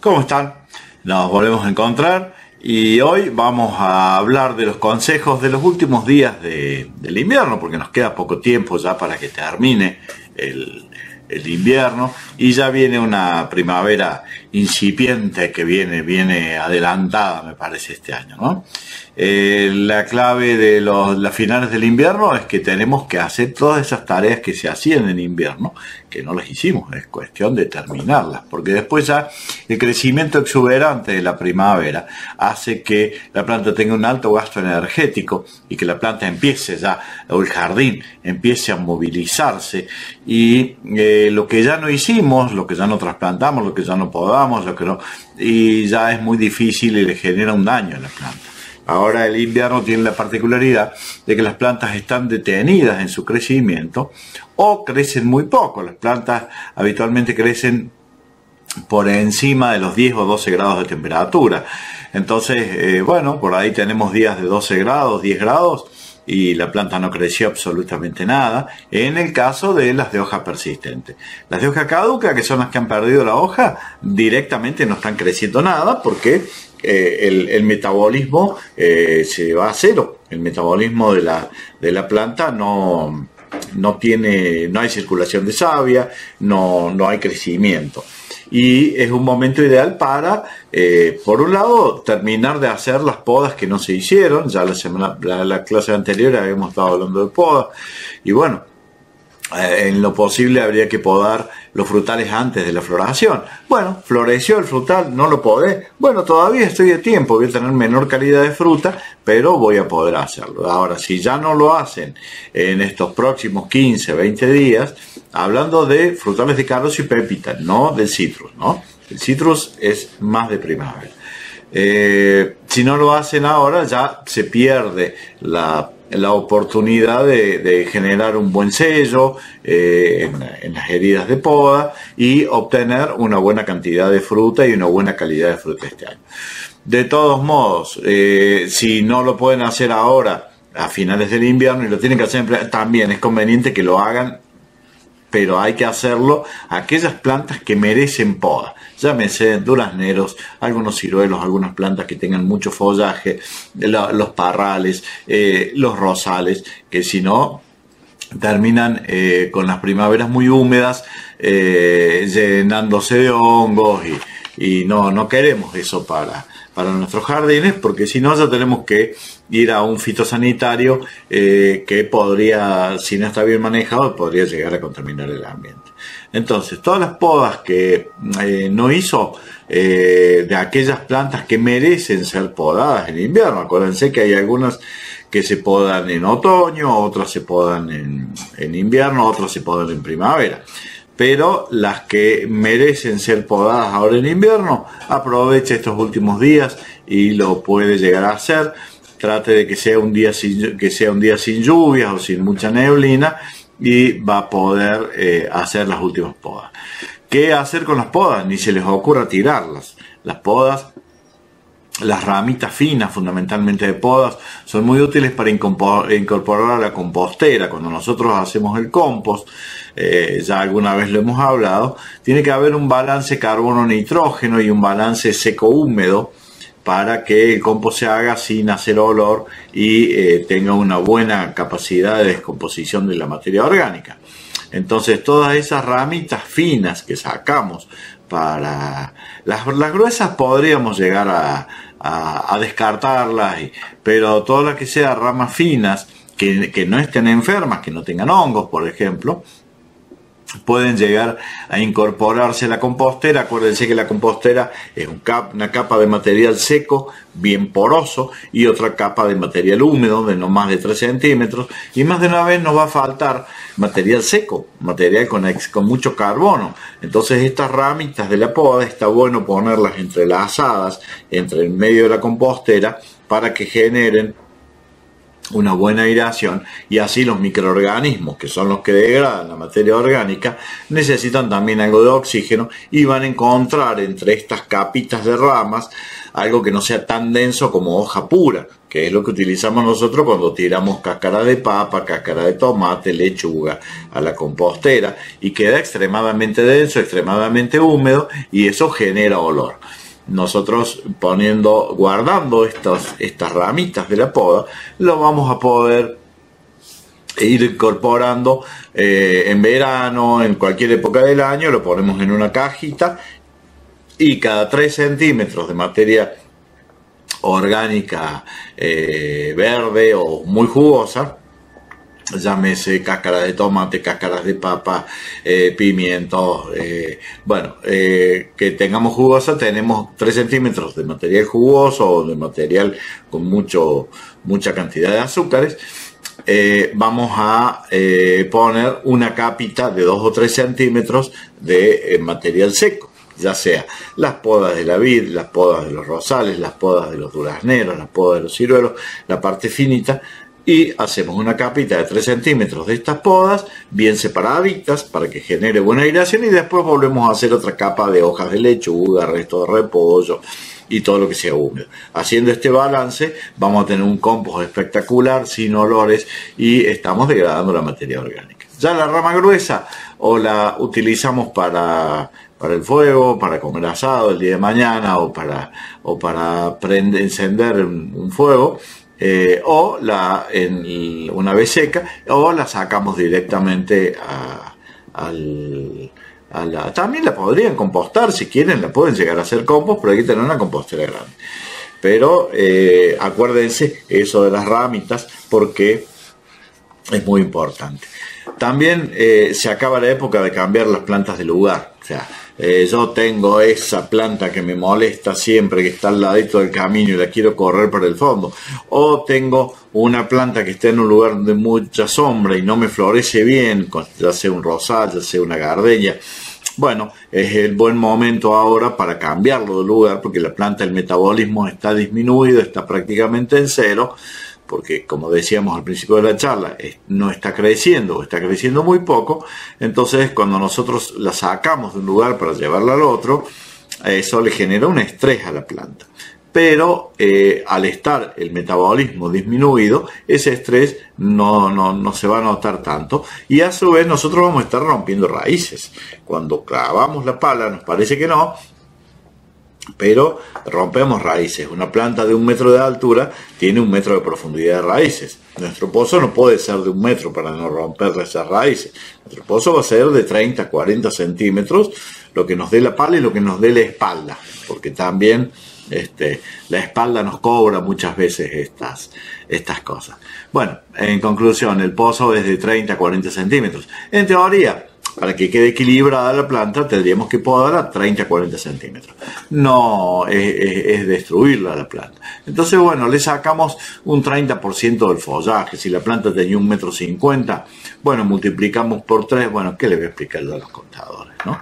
¿Cómo están? Nos volvemos a encontrar y hoy vamos a hablar de los consejos de los últimos días del invierno, porque nos queda poco tiempo ya para que termine el, invierno y ya viene una primavera incipiente que viene, viene adelantada, me parece, este año, ¿no? Eh, la clave de los, las finales del invierno es que tenemos que hacer todas esas tareas que se hacían en invierno, que no las hicimos, es cuestión de terminarlas, porque después ya el crecimiento exuberante de la primavera hace que la planta tenga un alto gasto energético y que la planta empiece ya, o el jardín empiece a movilizarse y eh, lo que ya no hicimos, lo que ya no trasplantamos, lo que ya no podamos, que no, y ya es muy difícil y le genera un daño a la planta. Ahora el invierno tiene la particularidad de que las plantas están detenidas en su crecimiento o crecen muy poco. Las plantas habitualmente crecen por encima de los 10 o 12 grados de temperatura. Entonces, eh, bueno, por ahí tenemos días de 12 grados, 10 grados y la planta no creció absolutamente nada, en el caso de las de hoja persistente. Las de hoja caduca, que son las que han perdido la hoja, directamente no están creciendo nada porque eh, el, metabolismo eh, se va a cero. El metabolismo de la, de la planta no, no tiene, no hay circulación de savia, no, no hay crecimiento. Y es un momento ideal para, eh, por un lado, terminar de hacer las podas que no se hicieron. Ya la semana, la clase anterior habíamos estado hablando de podas. Y bueno, en lo posible habría que podar los frutales antes de la floración. Bueno, floreció el frutal, no lo podé. Bueno, todavía estoy de tiempo, voy a tener menor calidad de fruta, pero voy a poder hacerlo. Ahora, si ya no lo hacen en estos próximos 15, 20 días, hablando de frutales de carlos y pépita, no del citrus, ¿no? El citrus es más de primavera. Eh, si no lo hacen ahora, ya se pierde la la oportunidad de, generar un buen sello eh, en, las heridas de poda y obtener una buena cantidad de fruta y una buena calidad de fruta este año. De todos modos, eh, si no lo pueden hacer ahora, a finales del invierno, y lo tienen que hacer, también es conveniente que lo hagan pero hay que hacerlo aquellas plantas que merecen poda. Llámese durazneros, algunos ciruelos, algunas plantas que tengan mucho follaje, los parrales, eh, los rosales, que si no terminan eh, con las primaveras muy húmedas, eh, llenándose de hongos y, no, no queremos eso para, para nuestros jardines, porque si no ya tenemos que ir a un fitosanitario que podría, si no está bien manejado, podría llegar a contaminar el ambiente. Entonces, todas las podas que eh, no hizo eh, de aquellas plantas que merecen ser podadas en invierno, acuérdense que hay algunas que se podan en otoño, otras se podan en, en invierno, otras se podan en primavera pero las que merecen ser podadas ahora en invierno, aproveche estos últimos días y lo puede llegar a hacer. Trate de que sea un día sin, que sea un día sin lluvias o sin mucha neblina y va a poder eh, hacer las últimas podas. ¿Qué hacer con las podas? Ni se les ocurra tirarlas. Las podas las ramitas finas, fundamentalmente de podas, son muy útiles para incorporar a la compostera. Cuando nosotros hacemos el compost, eh, ya alguna vez lo hemos hablado, tiene que haber un balance carbono-nitrógeno y un balance seco-húmedo para que el compost se haga sin hacer olor y eh, tenga una buena capacidad de descomposición de la materia orgánica. Entonces todas esas ramitas finas que sacamos para las, las gruesas podríamos llegar a, a, descartarlas, pero todas las que sean ramas finas, que, que no estén enfermas, que no tengan hongos, por ejemplo, pueden llegar a incorporarse a la compostera. Acuérdense que la compostera es una capa de material seco, bien poroso, y otra capa de material húmedo de no más de 3 centímetros. Y más de una vez nos va a faltar material seco, material con, con mucho carbono. Entonces estas ramitas de la poda está bueno ponerlas entrelazadas entre el medio de la compostera para que generen una buena aireación y así los microorganismos, que son los que degradan la materia orgánica, necesitan también algo de oxígeno y van a encontrar entre estas capitas de ramas algo que no sea tan denso como hoja pura, que es lo que utilizamos nosotros cuando tiramos cáscara de papa, cáscara de tomate, lechuga a la compostera y queda extremadamente denso, extremadamente húmedo y eso genera olor. Nosotros poniendo, guardando estas, ramitas de la poda, lo vamos a poder ir incorporando eh, en verano, en cualquier época del año, lo ponemos en una cajita y cada 3 centímetros de materia orgánica eh, verde o muy jugosa, llámese cáscara de tomate, cáscaras de papa, eh, pimientos, eh, bueno, que tengamos jugosa, tenemos 3 centímetros de material jugoso o de material con mucho, mucha cantidad de azúcares. vamos a poner una capita de 2 o 3 centímetros de material seco ya sea las podas de la vid, las podas de los rosales, las podas de los durazneros, las podas de los ciruelos, la parte finita, y hacemos una capita de 3 centímetros de estas podas, bien separaditas, para que genere buena aireación, y después volvemos a hacer otra capa de hojas de lechuga, resto de repollo, y todo lo que sea húmedo. Haciendo este balance vamos a tener un compost espectacular, sin olores y estamos degradando la materia orgánica. Ya la rama gruesa o la utilizamos para para el fuego, para comer asado el día de mañana o para, o para encender un, fuego. Eh, o la en una vez seca o la sacamos directamente a, al, la, también la podrían compostar si quieren la pueden llegar a hacer compost pero hay que tener una compostera grande. Pero eh, acuérdense eso de las ramitas porque es muy importante. También eh, se acaba la época de cambiar las plantas de lugar eh, yo tengo esa planta que me molesta siempre, que está al ladito del camino y la quiero correr para el fondo. O tengo una planta que está en un lugar de mucha sombra y no me florece bien, ya sea un rosal, ya sea una gardenia. Bueno, es el buen momento ahora para cambiarlo de lugar porque la planta, el metabolismo está disminuido, está prácticamente en cero porque como decíamos al principio de la charla, no está creciendo o está creciendo muy poco, entonces cuando nosotros la sacamos de un lugar para llevarla al otro, eso le genera un estrés a la planta. Pero eh, al estar el metabolismo disminuido, ese estrés no, no, no se va a notar tanto y a su vez nosotros vamos a estar rompiendo raíces. Cuando clavamos la pala, nos parece que no, pero rompemos raíces. Una planta de un metro de altura tiene un metro de profundidad de raíces. Nuestro pozo no puede ser de un metro para no romper esas raíces. Nuestro pozo va a ser de 30, 40 centímetros, lo que nos dé la pala y lo que nos dé la espalda, porque también este, la espalda nos cobra muchas veces estas, estas cosas. Bueno, en conclusión, el pozo es de 30 a 40 centímetros. En teoría, para que quede equilibrada la planta tendríamos que podar a 30 40 centímetros. No es, destruirla la planta. Entonces, bueno, le sacamos un 30% del follaje. Si la planta tenía un metro cincuenta, bueno, multiplicamos por 3. Bueno, ¿qué le voy a explicar a los contadores? ¿no?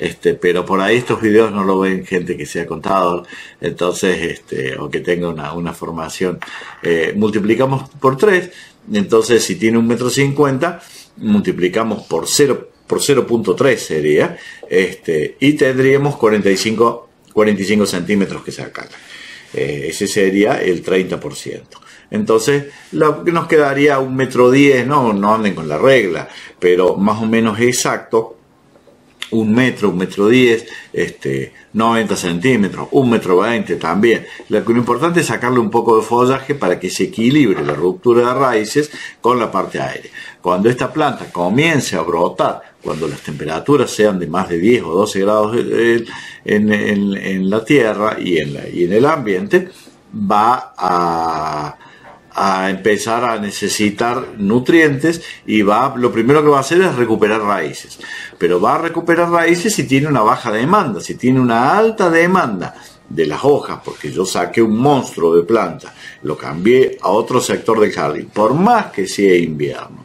Este, pero por ahí estos videos no lo ven gente que sea contador, entonces, este, o que tenga una, formación. Eh, multiplicamos por 3, entonces si tiene un metro cincuenta, multiplicamos por 0 por 0.3 sería, este, y tendríamos 45, 45 centímetros que sacar. Eh, ese sería el 30%. Entonces, lo que nos quedaría un metro 10, no, no anden con la regla, pero más o menos exacto, un metro, un metro 10, este, 90 centímetros, un metro 20 también. Lo, importante es sacarle un poco de follaje para que se equilibre la ruptura de raíces con la parte aérea. Cuando esta planta comience a brotar cuando las temperaturas sean de más de 10 o 12 grados en, la tierra y en el ambiente, va a, empezar a necesitar nutrientes y va, lo primero que va a hacer es recuperar raíces. Pero va a recuperar raíces si tiene una baja demanda, si tiene una alta demanda de las hojas, porque yo saqué un monstruo de planta, lo cambié a otro sector del jardín, por más que sea invierno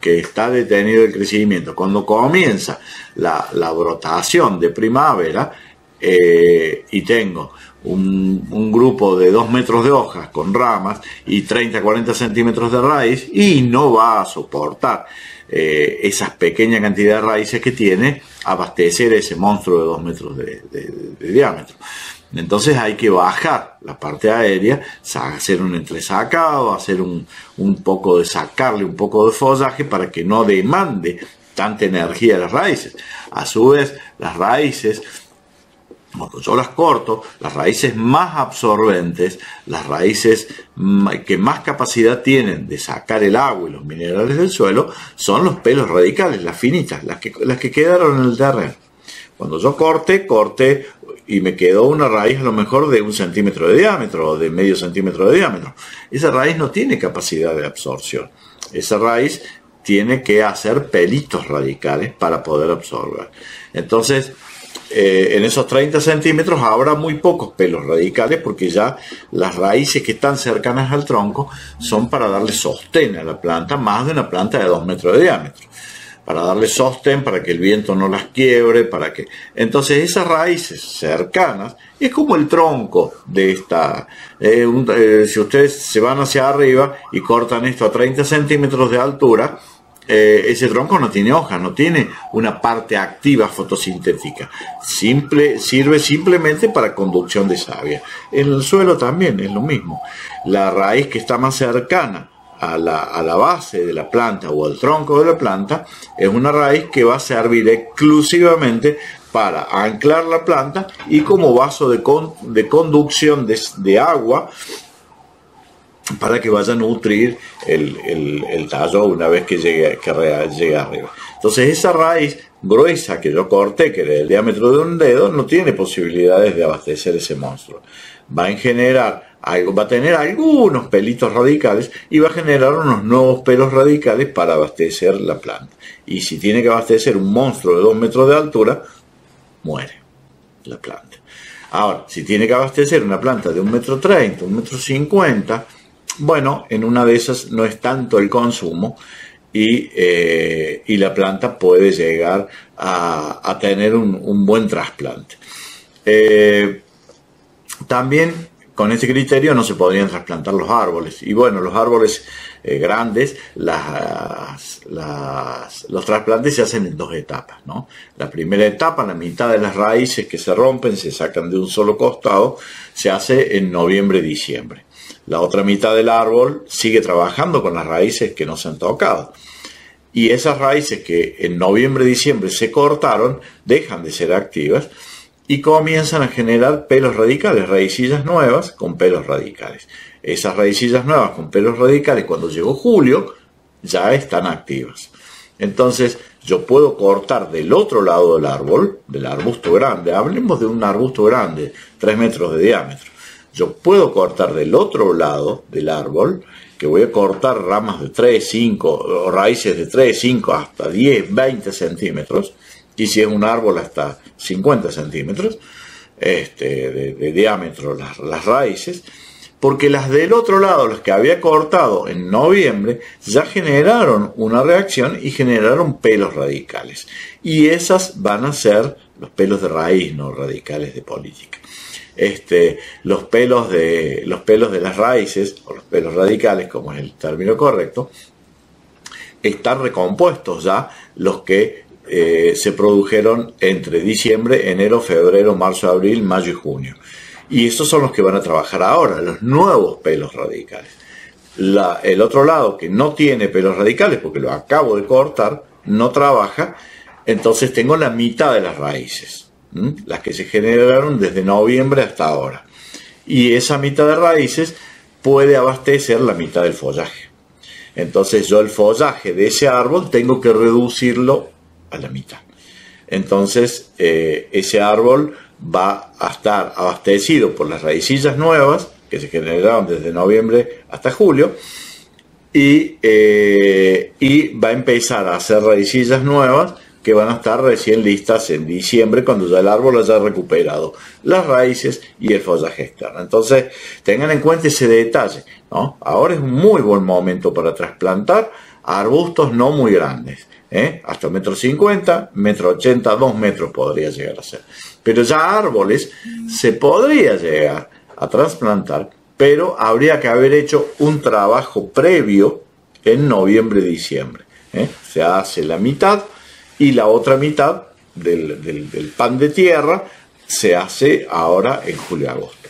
que está detenido el crecimiento. Cuando comienza la, brotación de primavera eh, y tengo un, grupo de 2 metros de hojas con ramas y 30-40 centímetros de raíz y no va a soportar eh, esas pequeñas cantidades de raíces que tiene abastecer ese monstruo de 2 metros de, diámetro. Entonces hay que bajar la parte aérea, hacer un entresacado, hacer un, un poco de sacarle un poco de follaje para que no demande tanta energía a las raíces. A su vez, las raíces cuando yo las corto, las raíces más absorbentes, las raíces que más capacidad tienen de sacar el agua y los minerales del suelo, son los pelos radicales, las finitas, las que, las que quedaron en el terreno. Cuando yo corte, corte y me quedó una raíz a lo mejor de un centímetro de diámetro o de medio centímetro de diámetro. Esa raíz no tiene capacidad de absorción. Esa raíz tiene que hacer pelitos radicales para poder absorber. Entonces, eh, en esos 30 centímetros habrá muy pocos pelos radicales porque ya las raíces que están cercanas al tronco son para darle sostén a la planta, más de una planta de 2 metros de diámetro. Para darle sostén, para que el viento no las quiebre, para que... Entonces esas raíces cercanas es como el tronco de esta... Eh, eh, si ustedes se van hacia arriba y cortan esto a 30 centímetros de altura, eh, ese tronco no tiene hojas, no tiene una parte activa fotosintética. Simple, sirve simplemente para conducción de savia. En el suelo también es lo mismo. La raíz que está más cercana a la, a la, base de la planta o al tronco de la planta es una raíz que va a servir exclusivamente para anclar la planta y como vaso de, de conducción de, de agua para que vaya a nutrir el, tallo una vez que llegue, que llegue arriba. Entonces esa raíz gruesa que yo corté, que era el diámetro de un dedo, no tiene posibilidades de abastecer ese monstruo. Va a generar algo, va a tener algunos pelitos radicales y va a generar unos nuevos pelos radicales para abastecer la planta. Y si tiene que abastecer un monstruo de dos metros de altura, muere la planta. Ahora, si tiene que abastecer una planta de un metro treinta, un metro cincuenta, bueno, en una de esas no es tanto el consumo y, eh, la planta puede llegar a, tener un, buen trasplante. Eh, también con ese criterio no se podrían trasplantar los árboles. Y bueno, los árboles eh, grandes, las, los trasplantes se hacen en dos etapas. ¿no? La primera etapa, la mitad de las raíces que se rompen, se sacan de un solo costado, se hace en noviembre-diciembre. La otra mitad del árbol sigue trabajando con las raíces que no se han tocado. Y esas raíces que en noviembre-diciembre se cortaron dejan de ser activas y comienzan a generar pelos radicales, raicillas nuevas con pelos radicales. Esas raicillas nuevas con pelos radicales cuando llegó julio ya están activas. Entonces yo puedo cortar del otro lado del árbol, del arbusto grande, hablemos de un arbusto grande, 3 metros de diámetro yo puedo cortar del otro lado del árbol, que voy a cortar ramas de 3, 5, o raíces de 3, 5 hasta 10, 20 centímetros, y si es un árbol hasta 50 centímetros este, de, diámetro las, las raíces, porque las del otro lado, las que había cortado en noviembre, ya generaron una reacción y generaron pelos radicales. Y esas van a ser los pelos de raíz, no radicales de política este, los, pelos de, los pelos de las raíces, o los pelos radicales, como es el término correcto, están recompuestos ya los que eh, se produjeron entre diciembre, enero, febrero, marzo, abril, mayo y junio. Y esos son los que van a trabajar ahora, los nuevos pelos radicales. el otro lado que no tiene pelos radicales, porque lo acabo de cortar, no trabaja, entonces tengo la mitad de las raíces las que se generaron desde noviembre hasta ahora. Y esa mitad de raíces puede abastecer la mitad del follaje. Entonces yo el follaje de ese árbol tengo que reducirlo a la mitad. Entonces eh, ese árbol va a estar abastecido por las raicillas nuevas que se generaron desde noviembre hasta julio y, eh, y va a empezar a hacer raicillas nuevas que van a estar recién listas en diciembre cuando ya el árbol haya recuperado las raíces y el follaje externo. Entonces, tengan en cuenta ese detalle. Ahora es un muy buen momento para trasplantar arbustos no muy grandes, ¿eh? hasta metro cincuenta, metro ochenta, dos metros podría llegar a ser. Pero ya árboles se podría llegar a trasplantar, pero habría que haber hecho un trabajo previo en noviembre-diciembre. ¿eh? Se hace la mitad y la otra mitad del, pan de tierra se hace ahora en julio-agosto.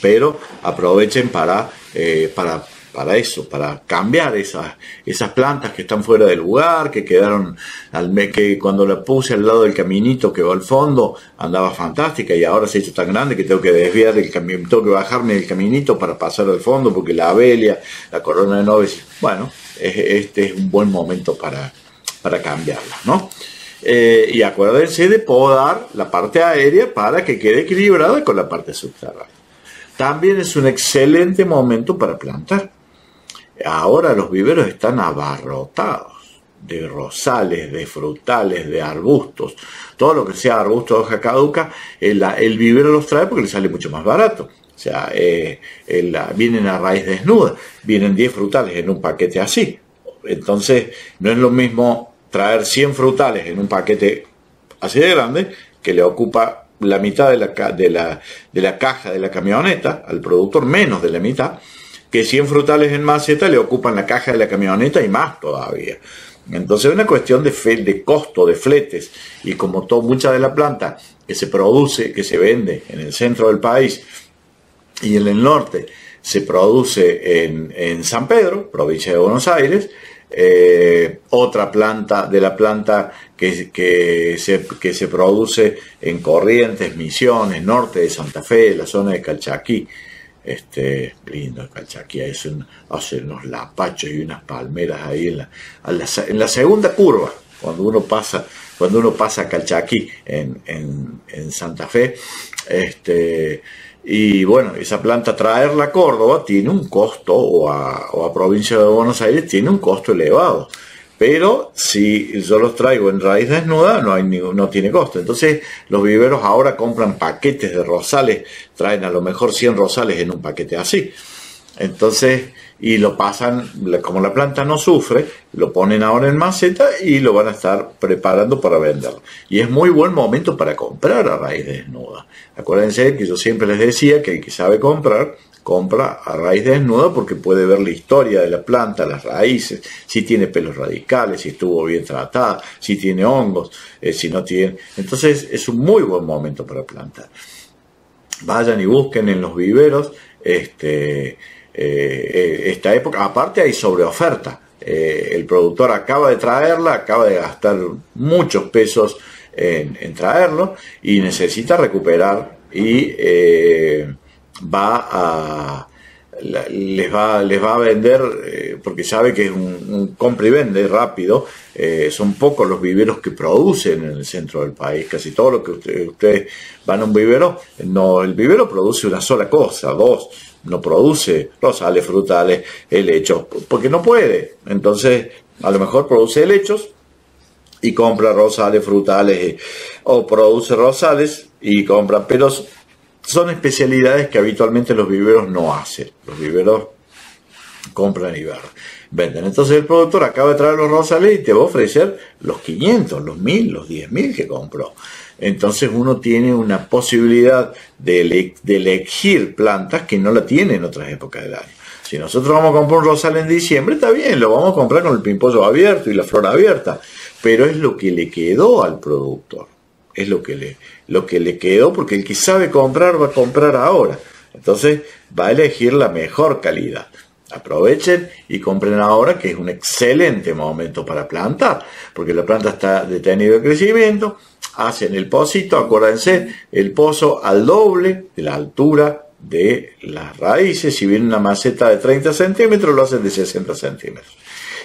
Pero aprovechen para, eh, para para eso, para cambiar esas, esas plantas que están fuera del lugar, que quedaron, al que cuando la puse al lado del caminito que va al fondo, andaba fantástica y ahora se ha hecho tan grande que tengo que desviar el camino, tengo que bajarme del caminito para pasar al fondo porque la abelia, la corona de noves, bueno, este es un buen momento para, para cambiarla, ¿no? Eh, y acuérdense de podar la parte aérea para que quede equilibrada con la parte subterránea. También es un excelente momento para plantar. Ahora los viveros están abarrotados de rosales, de frutales, de arbustos. Todo lo que sea arbusto de hoja caduca, el, el vivero los trae porque le sale mucho más barato. O sea, eh, vienen a raíz desnuda, vienen 10 frutales en un paquete así. Entonces, no es lo mismo traer 100 frutales en un paquete así de grande, que le ocupa la mitad de la, de la, de la caja de la camioneta al productor, menos de la mitad, que 100 frutales en maceta le ocupan la caja de la camioneta y más todavía. Entonces es una cuestión de, de costo, de fletes, y como todo, mucha de la planta que se produce, que se vende en el centro del país y en el norte, se produce en, San Pedro, provincia de Buenos Aires, eh, otra planta de la planta que, que, se, que se produce en Corrientes, Misiones, norte de Santa Fe, la zona de Calchaquí, este, lindo Calchaquí, hace, unos lapachos y unas palmeras ahí en la, en la, segunda curva, cuando uno pasa, cuando uno pasa a Calchaquí en, en, Santa Fe, este, y bueno, esa planta traerla a Córdoba tiene un costo, o a, provincia de Buenos Aires tiene un costo elevado. Pero si yo los traigo en raíz desnuda, no, hay no tiene costo. Entonces, los viveros ahora compran paquetes de rosales, traen a lo mejor 100 rosales en un paquete así. Entonces, y lo pasan, como la planta no sufre, lo ponen ahora en maceta y lo van a estar preparando para venderlo. Y es muy buen momento para comprar a raíz desnuda. Acuérdense que yo siempre les decía que el que sabe comprar compra a raíz desnuda porque puede ver la historia de la planta, las raíces, si tiene pelos radicales, si estuvo bien tratada, si tiene hongos, eh, si no tiene. Entonces es un muy buen momento para plantar. Vayan y busquen en los viveros este, eh, eh, esta época. Aparte hay sobreoferta. el productor acaba de traerla, acaba de gastar muchos pesos en, traerlo y necesita recuperar y va a les va, les va a vender eh, porque sabe que es un, compra y vende rápido. Eh, son pocos los viveros que producen en el centro del país. Casi todo lo que ustedes van a un vivero, no, el vivero produce una sola cosa, dos. No produce rosales, frutales, helechos, porque no puede. Entonces, a lo mejor produce helechos y compra rosales, frutales, eh, o produce rosales y compra pelos son especialidades que habitualmente los viveros no hacen. Los viveros compran y venden. Entonces el productor acaba de traer los rosales y te va a ofrecer los 500, los 1000, los 10.000 que compró. Entonces uno tiene una posibilidad de, elegir plantas que no la tiene en otras épocas del año. Si nosotros vamos a comprar un rosal en diciembre, está bien, lo vamos a comprar con el pimpollo abierto y la flor abierta, pero es lo que le quedó al productor es lo que le, lo que le quedó, porque el que sabe comprar va a comprar ahora. Entonces va a elegir la mejor calidad. Aprovechen y compren ahora, que es un excelente momento para plantar, porque la planta está detenido de crecimiento. Hacen el pocito, acuérdense, el pozo al doble de la altura de las raíces. Si viene una maceta de 30 centímetros, lo hacen de 60 centímetros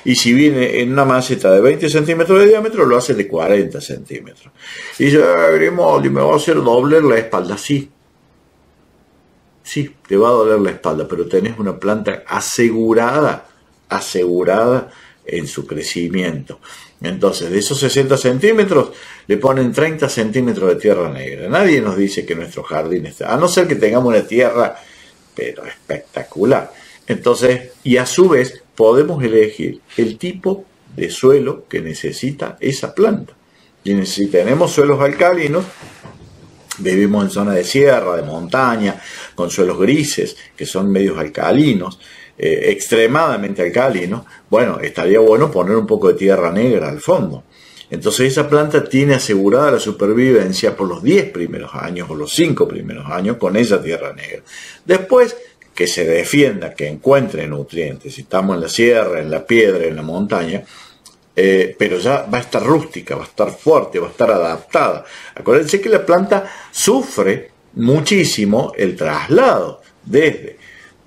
y si viene en una maceta de 20 centímetros de diámetro, lo hace de 40 centímetros. Y dice, Grimaldi, me va a hacer doble la espalda. Sí, sí, te va a doler la espalda, pero tenés una planta asegurada, asegurada en su crecimiento. Entonces, de esos 60 centímetros, le ponen 30 centímetros de tierra negra. Nadie nos dice que nuestro jardín está, a no ser que tengamos una tierra, pero espectacular. Entonces, y a su vez, podemos elegir el tipo de suelo que necesita esa planta. Y si tenemos suelos alcalinos, vivimos en zona de sierra, de montaña, con suelos grises, que son medios alcalinos, eh, extremadamente alcalinos, bueno, estaría bueno poner un poco de tierra negra al fondo. Entonces esa planta tiene asegurada la supervivencia por los 10 primeros años o los 5 primeros años con esa tierra negra. Después que se defienda, que encuentre nutrientes, si estamos en la sierra, en la piedra, en la montaña, eh, pero ya va a estar rústica, va a estar fuerte, va a estar adaptada. Acuérdense que la planta sufre muchísimo el traslado desde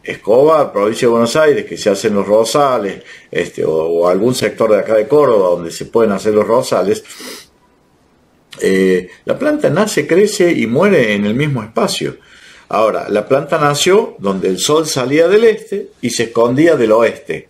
Escobar, provincia de Buenos Aires, que se hacen los rosales, este, o, algún sector de acá de Córdoba donde se pueden hacer los rosales, eh, la planta nace, crece y muere en el mismo espacio. Ahora, la planta nació donde el sol salía del este y se escondía del oeste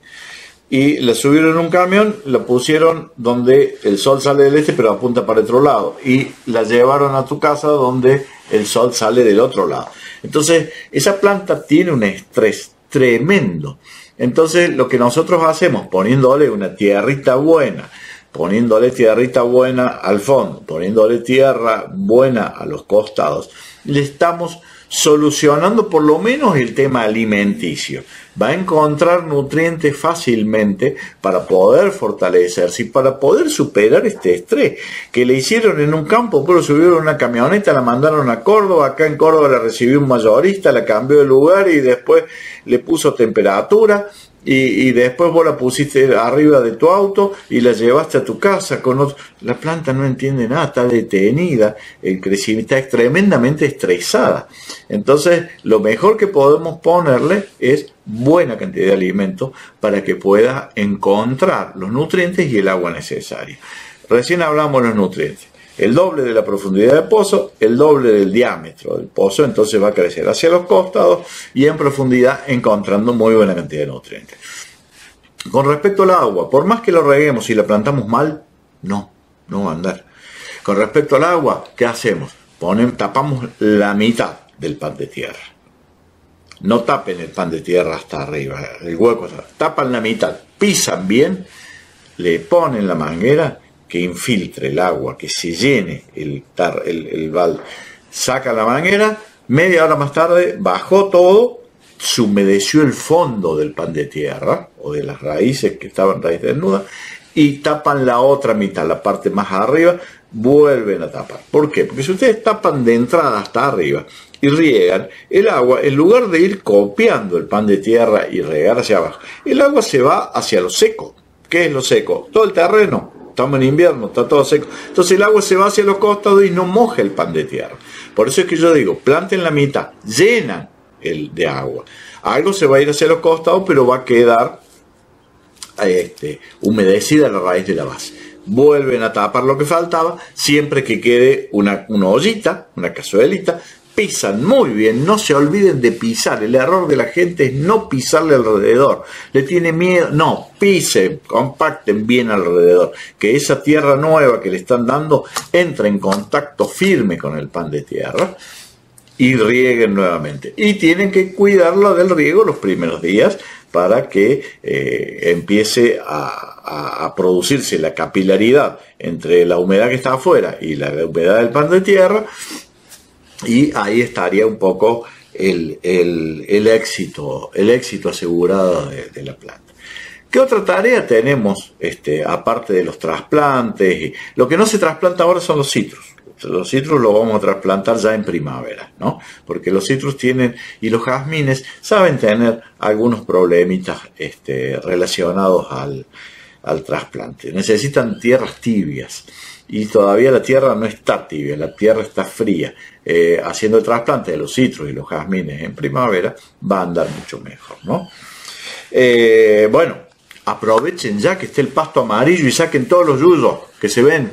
y la subieron en un camión, la pusieron donde el sol sale del este pero apunta para otro lado y la llevaron a tu casa donde el sol sale del otro lado. Entonces, esa planta tiene un estrés tremendo. Entonces, lo que nosotros hacemos poniéndole una tierrita buena, poniéndole tierrita buena al fondo, poniéndole tierra buena a los costados, le estamos solucionando por lo menos el tema alimenticio. Va a encontrar nutrientes fácilmente para poder fortalecerse y para poder superar este estrés que le hicieron en un campo, pero subieron una camioneta, la mandaron a Córdoba, acá en Córdoba la recibió un mayorista, la cambió de lugar y después le puso temperatura y, después vos la pusiste arriba de tu auto y la llevaste a tu casa con La planta no entiende nada, está detenida, el crecimiento está tremendamente estresada. Entonces, lo mejor que podemos ponerle es buena cantidad de alimento para que pueda encontrar los nutrientes y el agua necesaria. Recién hablamos de los nutrientes el doble de la profundidad del pozo, el doble del diámetro del pozo, entonces va a crecer hacia los costados y en profundidad encontrando muy buena cantidad de nutrientes. Con respecto al agua, por más que lo reguemos y la plantamos mal, no, no va a andar. Con respecto al agua, ¿qué hacemos? Ponen, tapamos la mitad del pan de tierra. No tapen el pan de tierra hasta arriba, el hueco, tapan la mitad, pisan bien, le ponen la manguera que infiltre el agua, que se llene el, tar, el, balde. Saca la manguera, media hora más tarde bajó todo, se humedeció el fondo del pan de tierra o de las raíces que estaban raíces desnudas y tapan la otra mitad, la parte más arriba, vuelven a tapar. ¿Por qué? Porque si ustedes tapan de entrada hasta arriba y riegan, el agua, en lugar de ir copiando el pan de tierra y regar hacia abajo, el agua se va hacia lo seco. ¿Qué es lo seco? Todo el terreno estamos en invierno, está todo seco. Entonces el agua se va hacia los costados y no moja el pan de tierra. Por eso es que yo digo, planten la mitad, llenan el de agua. Algo se va a ir hacia los costados, pero va a quedar este, humedecida la raíz de la base. Vuelven a tapar lo que faltaba, siempre que quede una, una ollita, una cazuelita, pisan muy bien, no se olviden de pisar. El error de la gente es no pisarle alrededor. Le tiene miedo, no, pisen, compacten bien alrededor. Que esa tierra nueva que le están dando entre en contacto firme con el pan de tierra y rieguen nuevamente. Y tienen que cuidarlo del riego los primeros días para que eh, empiece a, a, producirse la capilaridad entre la humedad que está afuera y la humedad del pan de tierra y ahí estaría un poco el, éxito, el éxito asegurado de, la planta. ¿Qué otra tarea tenemos este, aparte de los trasplantes? Lo que no se trasplanta ahora son los citrus. Los citrus los vamos a trasplantar ya en primavera, ¿no? Porque los citrus tienen, y los jazmines saben tener algunos problemitas este, relacionados al, al trasplante. Necesitan tierras tibias y todavía la tierra no está tibia, la tierra está fría. Eh, haciendo el trasplante de los citros y los jazmines en primavera va a andar mucho mejor, ¿no? Eh, bueno, aprovechen ya que esté el pasto amarillo y saquen todos los yuyos que se ven.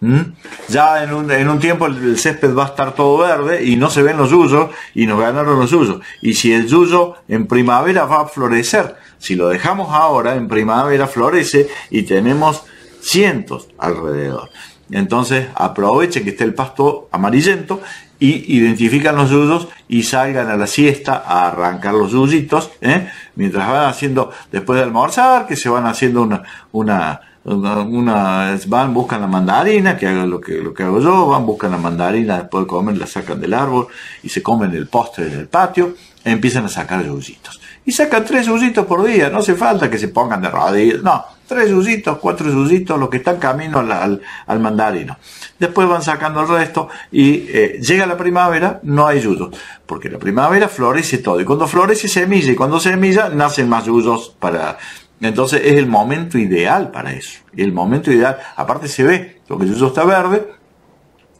¿Mm? Ya en un, en un, tiempo el, césped va a estar todo verde y no se ven los yuyos y nos ganaron los yuyos. Y si el yuyo en primavera va a florecer, si lo dejamos ahora en primavera florece y tenemos cientos alrededor. Entonces aprovechen que esté el pasto amarillento y identifican los yuyos y salgan a la siesta a arrancar los yuyitos, ¿eh? mientras van haciendo, después de almorzar, que se van haciendo una, una, una, van, buscan la mandarina, que hagan lo que, lo que hago yo, van, buscan la mandarina, después de comer la sacan del árbol y se comen el postre del patio, empiezan a sacar yuyitos y sacan tres usitos por día, no hace falta que se pongan de rodillas, no, tres usitos, cuatro usitos, los que están camino al, al, mandarino. Después van sacando el resto y eh, llega la primavera, no hay yuyos, porque la primavera florece todo, y cuando florece semilla, y cuando semilla nacen más yuyos para... Entonces es el momento ideal para eso, el momento ideal, aparte se ve, lo que yuyo está verde,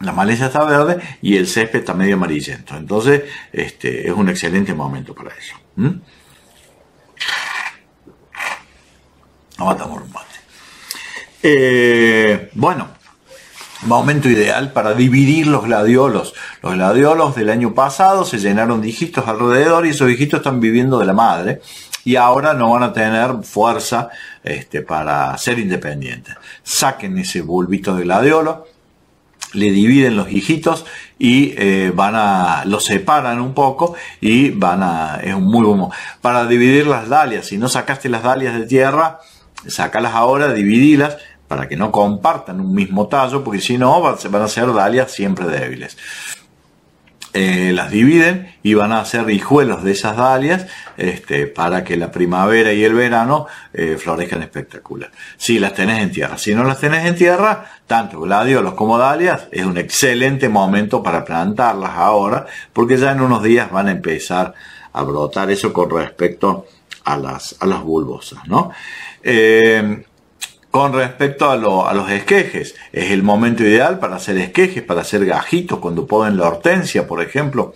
la maleza está verde y el césped está medio amarillento. Entonces, este es un excelente momento para eso. Vamos un mate. Eh, bueno, momento ideal para dividir los gladiolos. Los gladiolos del año pasado se llenaron de hijitos alrededor y esos hijitos están viviendo de la madre y ahora no van a tener fuerza este, para ser independientes. Saquen ese bulbito de gladiolo, le dividen los hijitos y eh, van a los separan un poco y van a es un muy buen para dividir las dalias si no sacaste las dalias de tierra sacalas ahora dividilas para que no compartan un mismo tallo porque si no van a ser dalias siempre débiles eh, las dividen y van a hacer hijuelos de esas dalias este, para que la primavera y el verano eh, florezcan espectacular. Si las tenés en tierra, si no las tenés en tierra, tanto gladiolos como dalias es un excelente momento para plantarlas ahora porque ya en unos días van a empezar a brotar eso con respecto a las, a las bulbosas, ¿no? Eh, con respecto a, los esquejes, es el momento ideal para hacer esquejes, para hacer gajitos, cuando ponen la hortensia, por ejemplo,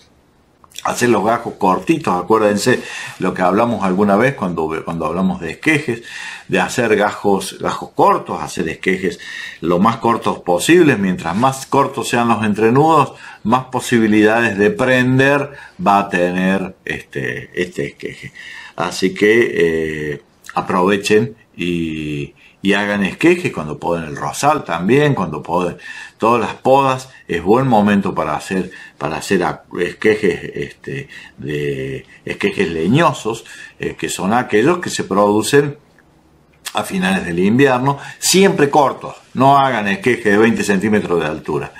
hacer los gajos cortitos, acuérdense lo que hablamos alguna vez cuando, cuando hablamos de esquejes, de hacer gajos, gajos cortos, hacer esquejes lo más cortos posibles, mientras más cortos sean los entrenudos, más posibilidades de prender va a tener este, este esqueje. Así que eh, aprovechen y, y hagan esquejes cuando poden el rosal también, cuando poden todas las podas, es buen momento para hacer, para hacer esquejes, este, de esquejes leñosos, eh, que son aquellos que se producen a finales del invierno, siempre cortos, no hagan esquejes de 20 centímetros de altura.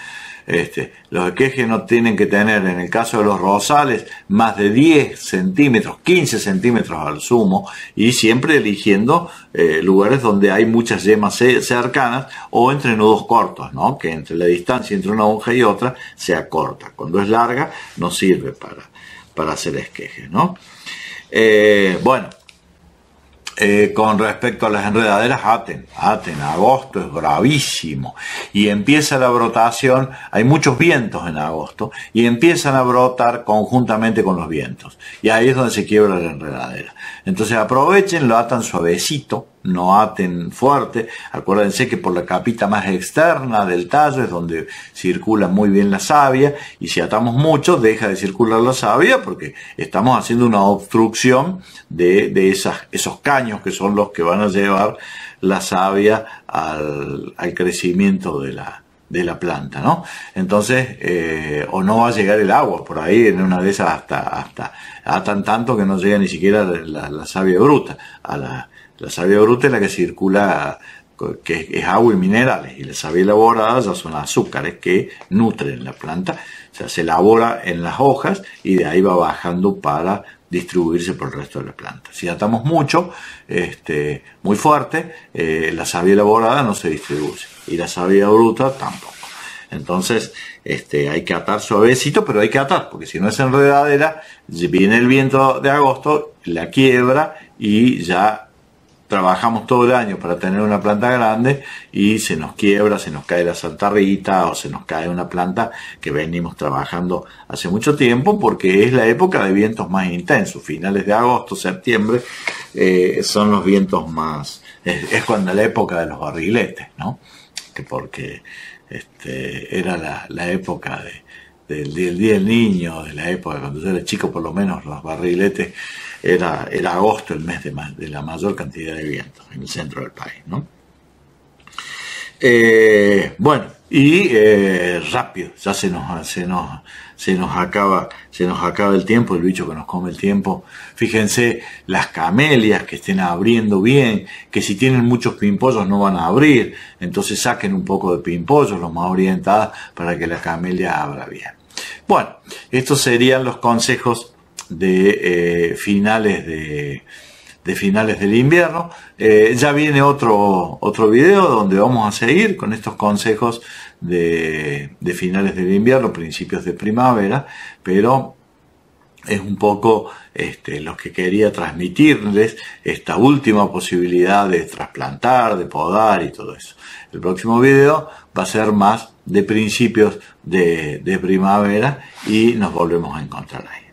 Este, los esquejes no tienen que tener, en el caso de los rosales, más de 10 centímetros, 15 centímetros al sumo, y siempre eligiendo eh, lugares donde hay muchas yemas cercanas o entre nudos cortos, ¿no? que entre la distancia entre una hoja y otra sea corta. Cuando es larga, no sirve para, para hacer esquejes. ¿no? Eh, bueno, eh, con respecto a las enredaderas, aten, aten, agosto es bravísimo y empieza la brotación, hay muchos vientos en agosto y empiezan a brotar conjuntamente con los vientos y ahí es donde se quiebra la enredadera. Entonces aprovechen, lo atan suavecito, no aten fuerte. Acuérdense que por la capita más externa del tallo es donde circula muy bien la savia y si atamos mucho deja de circular la savia porque estamos haciendo una obstrucción de, de esas, esos caños que son los que van a llevar la savia al, al crecimiento de la, de la planta, ¿no? Entonces, eh, o no va a llegar el agua por ahí, en una de esas hasta, hasta, atan tanto que no llega ni siquiera la, la savia bruta a la, la savia bruta es la que circula, que es agua y minerales, y la savia elaborada ya son azúcares que nutren la planta. O sea, se elabora en las hojas y de ahí va bajando para distribuirse por el resto de la planta. Si atamos mucho, este, muy fuerte, eh, la savia elaborada no se distribuye y la savia bruta tampoco. Entonces, este, hay que atar suavecito, pero hay que atar, porque si no es enredadera, viene el viento de agosto, la quiebra y ya trabajamos todo el año para tener una planta grande y se nos quiebra, se nos cae la saltarrita o se nos cae una planta que venimos trabajando hace mucho tiempo porque es la época de vientos más intensos, finales de agosto, septiembre eh, son los vientos más, es, cuando la época de los barriletes, ¿no? Que porque este, era la, la época de, del, Día del Niño, de la época cuando yo era chico por lo menos los barriletes era, era agosto el mes de, de la mayor cantidad de vientos en el centro del país, ¿no? Eh, bueno, y eh, rápido, ya se nos, se nos, se nos acaba, se nos acaba el tiempo, el bicho que nos come el tiempo. Fíjense las camelias que estén abriendo bien, que si tienen muchos pimpollos no van a abrir, entonces saquen un poco de pimpollos, los más orientados, para que la camelia abra bien. Bueno, estos serían los consejos de finales de, finales del invierno. ya viene otro, otro video donde vamos a seguir con estos consejos de, de finales del invierno, principios de primavera, pero es un poco este, lo que quería transmitirles, esta última posibilidad de trasplantar, de podar y todo eso. El próximo video va a ser más de principios de, de primavera y nos volvemos a encontrar ahí.